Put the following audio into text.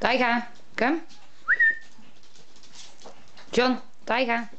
Taiga, kom. John, Taiga.